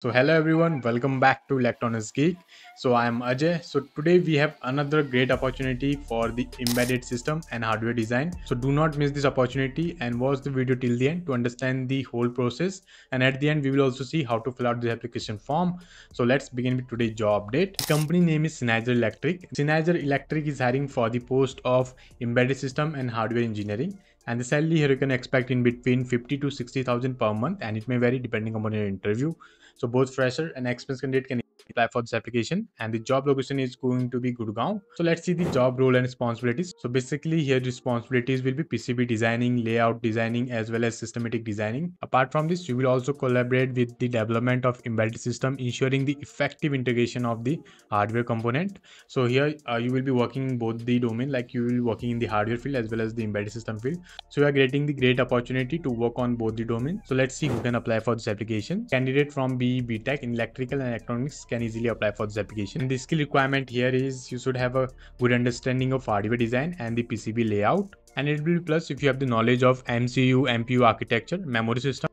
So hello everyone, welcome back to Electronics Geek. So I am Ajay. So today we have another great opportunity for the embedded system and hardware design. So do not miss this opportunity and watch the video till the end to understand the whole process. And at the end we will also see how to fill out the application form. So let's begin with today's job update. The company name is Schneider Electric. Schneider Electric is hiring for the post of embedded system and hardware engineering and the salary here you can expect in between 50 to 60,000 per month and it may vary depending upon your interview. So both fresher and experienced candidate can apply for this application and the job location is going to be Gurgaon. So let's see the job role and responsibilities. So basically here responsibilities will be PCB designing, layout designing as well as systematic designing. Apart from this, you will also collaborate with the development of embedded system ensuring the effective integration of the hardware component. So here uh, you will be working in both the domain like you will be working in the hardware field as well as the embedded system field. So you are getting the great opportunity to work on both the domain. So let's see who can apply for this application. Candidate from BE BTech in electrical and electronics can easily apply for this application. The skill requirement here is you should have a good understanding of hardware design and the PCB layout. And it will be plus if you have the knowledge of MCU, MPU architecture, memory system,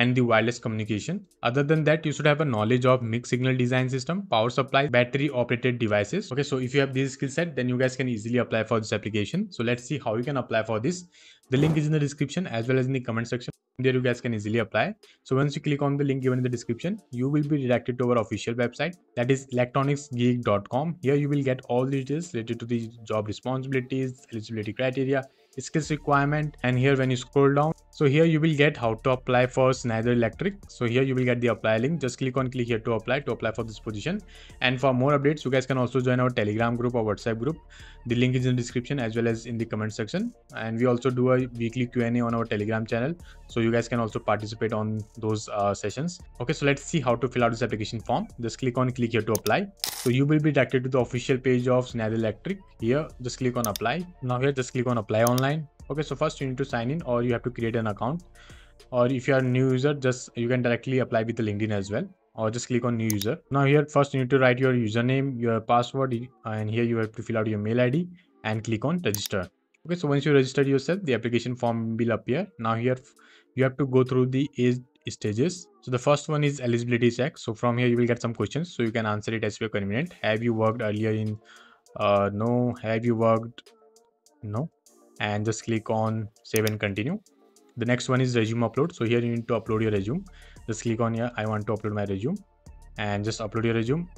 and the wireless communication. Other than that, you should have a knowledge of mixed signal design system, power supply, battery operated devices. Okay, so if you have this skill set, then you guys can easily apply for this application. So let's see how you can apply for this. The link is in the description as well as in the comment section there you guys can easily apply so once you click on the link given in the description you will be redirected to our official website that is electronicsgeek.com here you will get all the details related to the job responsibilities eligibility criteria skills requirement and here when you scroll down so here you will get how to apply for Schneider Electric. So here you will get the apply link. Just click on click here to apply to apply for this position. And for more updates, you guys can also join our Telegram group or WhatsApp group. The link is in the description as well as in the comment section. And we also do a weekly Q&A on our Telegram channel. So you guys can also participate on those uh, sessions. Okay, so let's see how to fill out this application form. Just click on click here to apply. So you will be directed to the official page of Schneider Electric. Here, just click on apply. Now here, just click on apply online. Okay so first you need to sign in or you have to create an account. Or if you are a new user just you can directly apply with the linkedin as well. Or just click on new user. Now here first you need to write your username your password and here you have to fill out your mail id and click on register. Okay so once you register yourself the application form will appear. Now here you have to go through the age stages. So the first one is eligibility check. So from here you will get some questions. So you can answer it as your convenient. Have you worked earlier in uh no. Have you worked no. And just click on save and continue. The next one is resume upload. So here you need to upload your resume. Just click on here i want to upload my resume and just upload your resume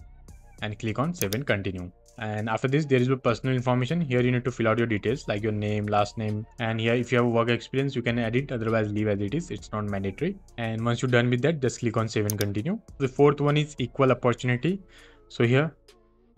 and click on save and continue and after this there is a personal information. Here you need to fill out your details like your name last name. And here if you have work experience you can edit otherwise leave as it is. It's not mandatory. And once you're done with that just click on save and continue. The fourth one is equal opportunity. So here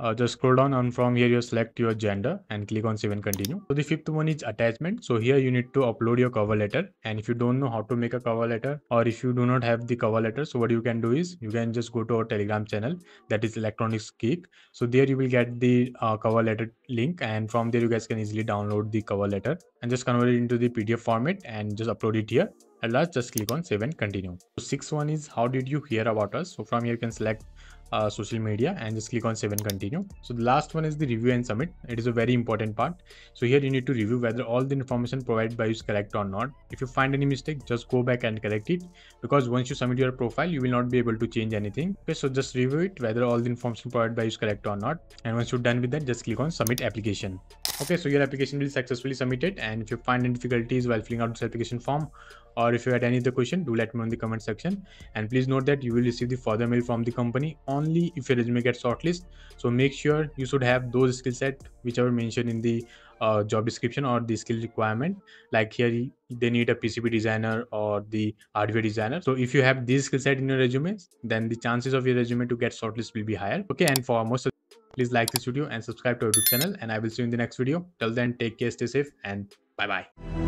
uh, just scroll down and from here you select your gender and click on save and continue. So the fifth one is attachment. So here you need to upload your cover letter. And if you don't know how to make a cover letter or if you do not have the cover letter so what you can do is you can just go to our telegram channel. That is electronics geek. So there you will get the uh, cover letter link. And from there you guys can easily download the cover letter and just convert it into the pdf format and just upload it here at last just click on save and continue. So sixth one is how did you hear about us? So from here you can select uh, social media and just click on save and continue. So the last one is the review and submit. It is a very important part. So here you need to review whether all the information provided by you is correct or not. If you find any mistake just go back and correct it. Because once you submit your profile you will not be able to change anything. Okay so just review it whether all the information provided by you is correct or not. And once you're done with that just click on submit application okay so your application will be successfully submitted and if you find any difficulties while filling out this application form or if you had any other question do let me know in the comment section. And please note that you will receive the further mail from the company only if your resume gets shortlist so make sure you should have those skill set which are mentioned in the uh, job description or the skill requirement. Like here they need a pcb designer or the hardware designer. So if you have this skill set in your resume then the chances of your resume to get shortlist will be higher. Okay and for most of please like this video and subscribe to our youtube channel and i will see you in the next video. Till then take care stay safe and bye bye